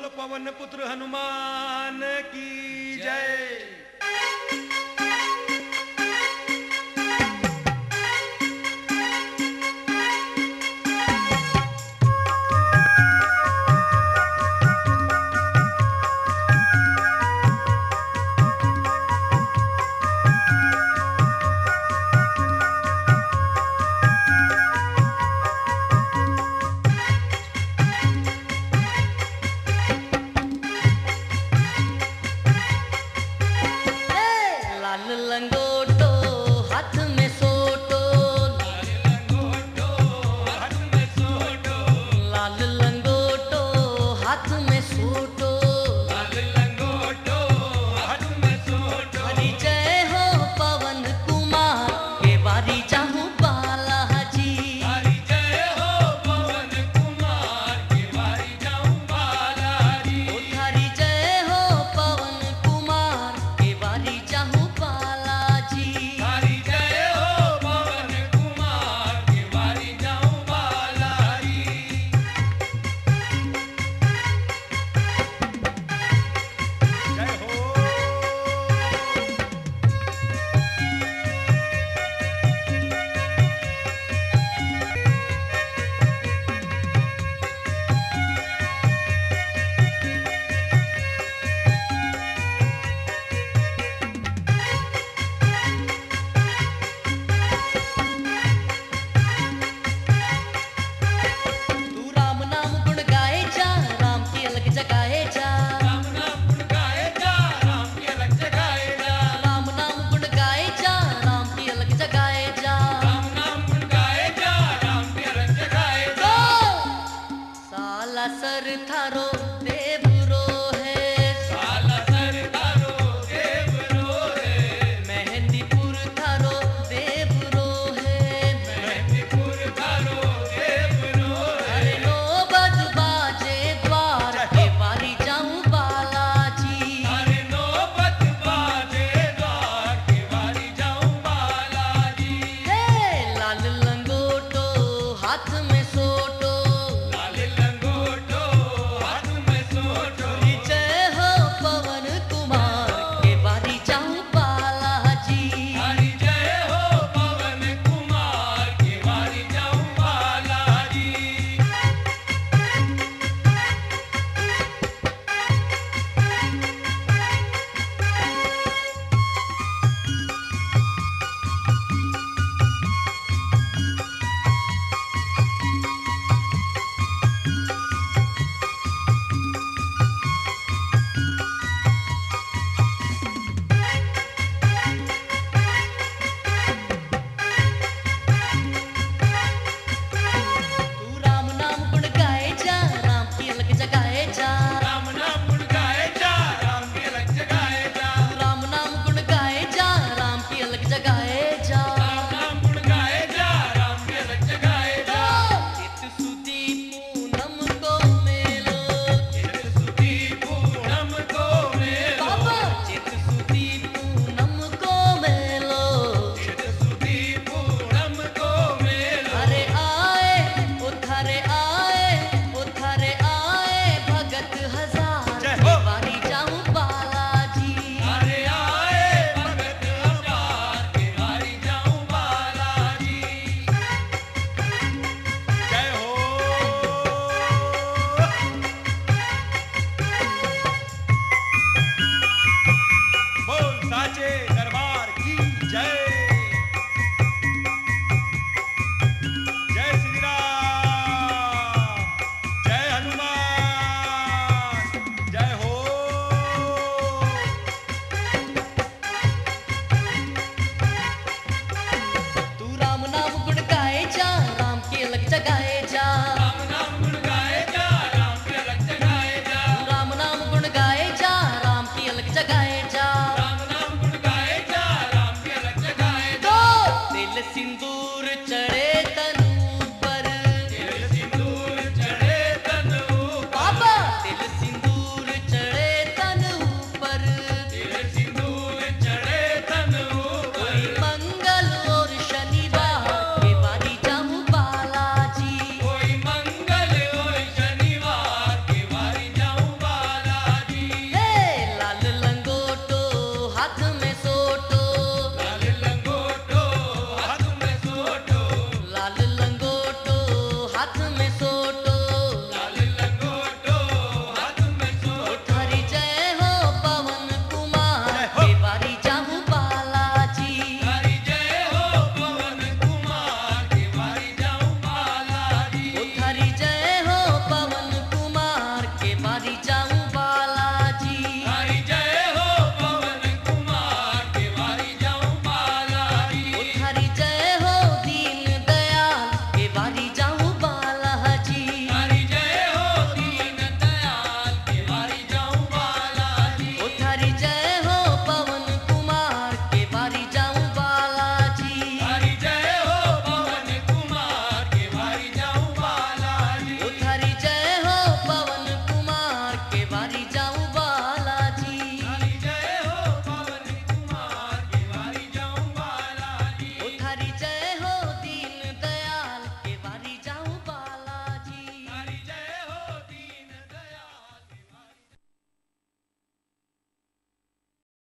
बोलो पवन पुत्र हनुमान की जय।